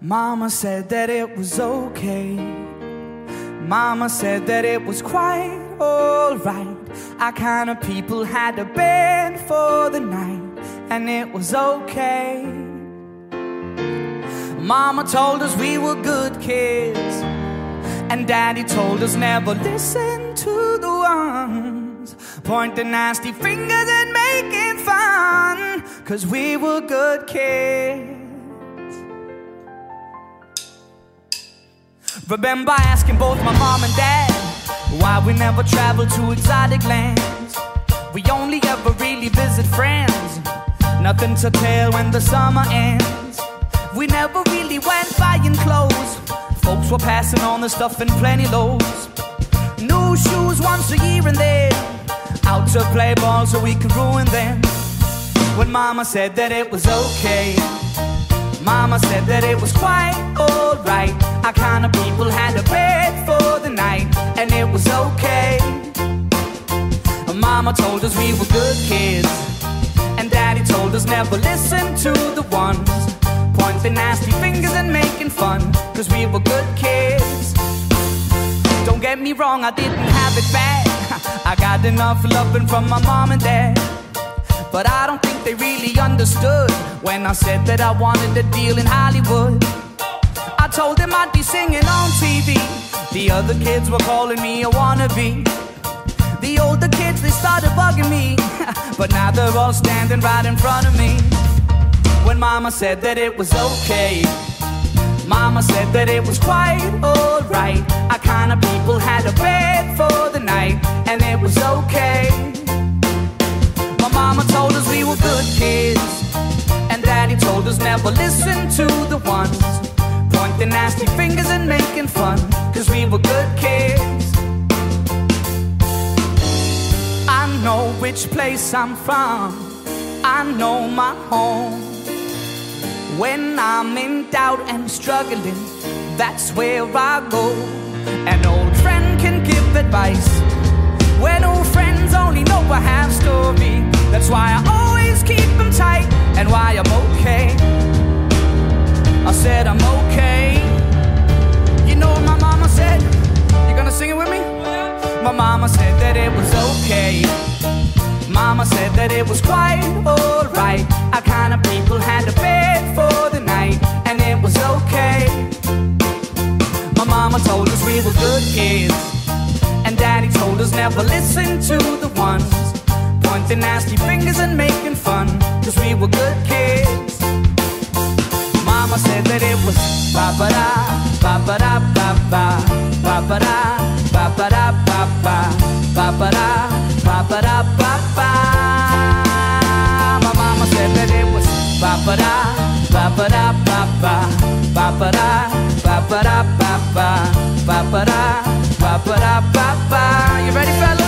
Mama said that it was okay. Mama said that it was quite alright. Our kind of people had a bed for the night, and it was okay. Mama told us we were good kids, and Daddy told us never listen to the ones pointing nasty fingers and making fun, cause we were good kids. Remember asking both my mom and dad why we never traveled to exotic lands. We only ever really visit friends. Nothing to tell when the summer ends. We never really went buying clothes. Folks were passing on the stuff in plenty loads. New shoes once a year and then out to play ball so we could ruin them. When mama said that it was okay. Mama said that it was quite alright. Our kind people had a bed for the night, and it was okay. Mama told us we were good kids, and Daddy told us never listen to the ones pointing nasty fingers and making fun, cause we were good kids. Don't get me wrong, I didn't have it bad. I got enough loving from my mom and dad. But I don't think they really understood when I said that I wanted a deal in Hollywood. I told them I'd be singing on TV. The other kids were calling me a wannabe. The older kids, they started bugging me. but now they're all standing right in front of me. When mama said that it was okay. Mama said that it was quite alright. Our kind of people had a bed for the night, and it was okay. My mama told us we were good kids, and daddy told us never listen to the nasty fingers and making fun, cause we were good kids. I know which place I'm from, I know my home. When I'm in doubt and struggling, that's where I go. An old friend can give advice. When old friends okay. Mama said that it was quite alright. Our kind of people had a bed for the night, and it was okay. My mama told us we were good kids, and daddy told us never listen to the ones pointing nasty fingers and making fun, cause we were good kids. Mama said that it was ba ba da, ba ba da ba ba, ba ba da, ba. My mama said that it was ba ba da, ba ba da ba ba, ba ba da, ba ba da ba ba, ba ba da, ba ba da ba ba. You ready, fellas?